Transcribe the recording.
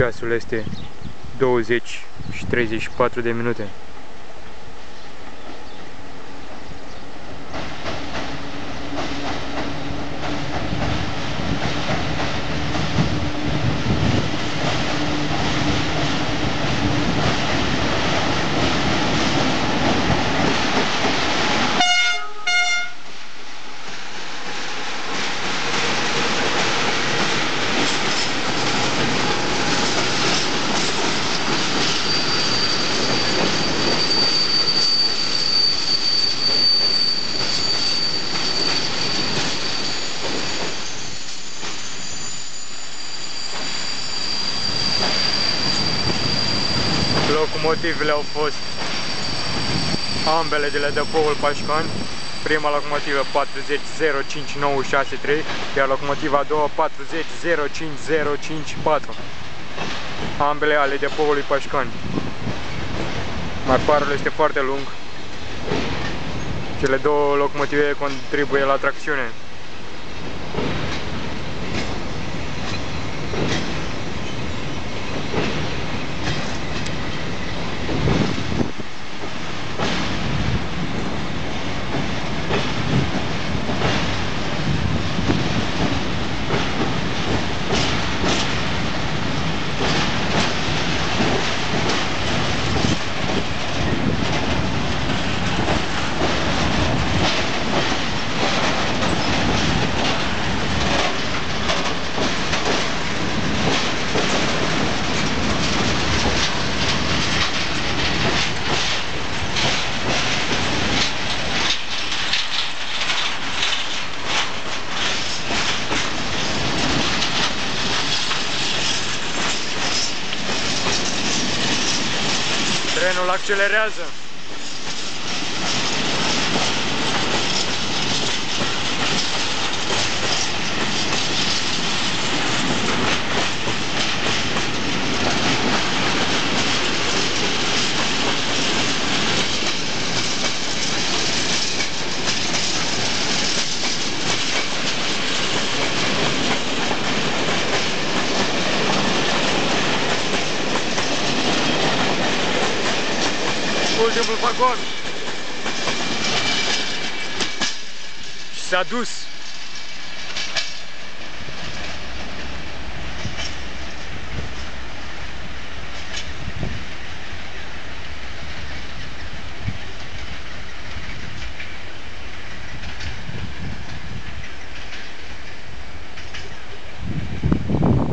Ceasul este 20 și 34 de minute. Locomotivele au fost ambele de la depoul Pașcan. Prima locomotivă 400593, iar locomotiva a doua 400554. Ambele ale depoului Pașcan. Marparul este foarte lung. Cele două locomotive contribuie la tracțiune. Trenul accelerează. Ultimul vagon. Și s-a dus.